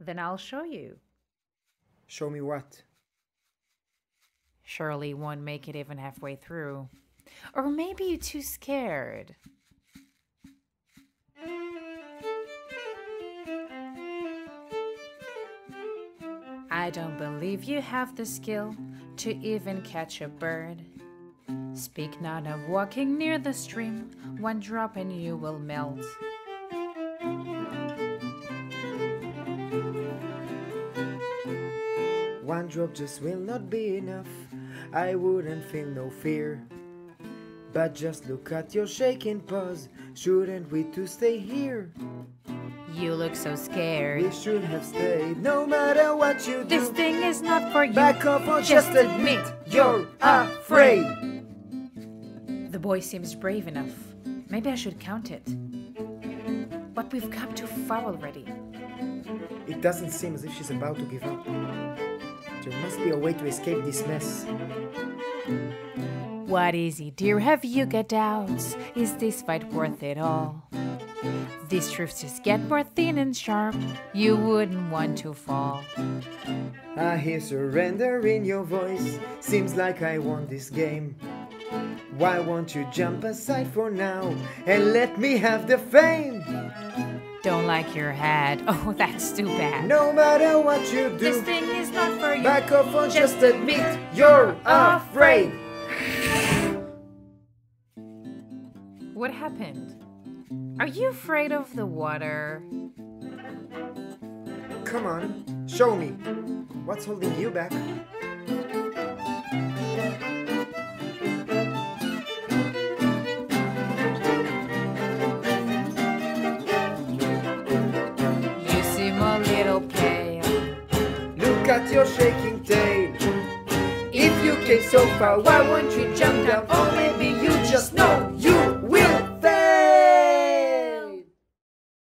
Then I'll show you. Show me what? Surely won't make it even halfway through. Or maybe you're too scared. I don't believe you have the skill to even catch a bird. Speak not of walking near the stream, one drop and you will melt. One drop just will not be enough. I wouldn't feel no fear. But just look at your shaking paws. Shouldn't we two stay here? You look so scared. We should have stayed no matter what you do. This thing is not for you. Back up or just admit you're afraid. The boy seems brave enough. Maybe I should count it. But we've come too far already. It doesn't seem as if she's about to give up. There must be a way to escape this mess. What is it, dear? Have you got doubts? Is this fight worth it all? These truths just get more thin and sharp. You wouldn't want to fall. I hear surrender in your voice. Seems like I won this game. Why won't you jump aside for now and let me have the fame? Like your head. Oh, that's too bad. No matter what you do, this thing is not for you. Back off or just, just admit you're afraid. What happened? Are you afraid of the water? Come on, show me. What's holding you back? Look at your shaking tail. If you came so far, why won't you jump down? Or maybe you just know